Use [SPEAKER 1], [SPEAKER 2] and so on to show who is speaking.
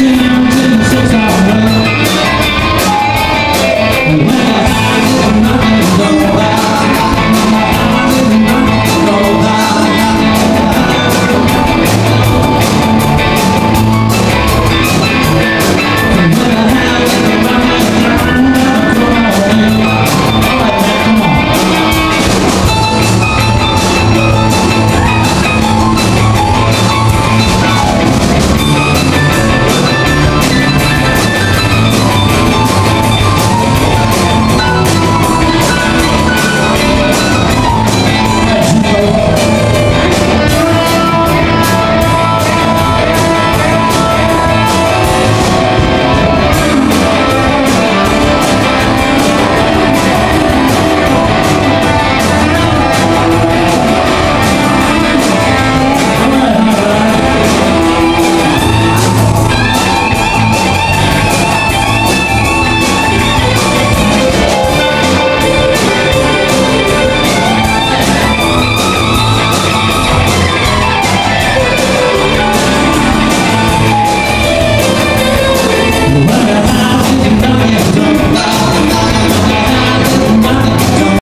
[SPEAKER 1] Sing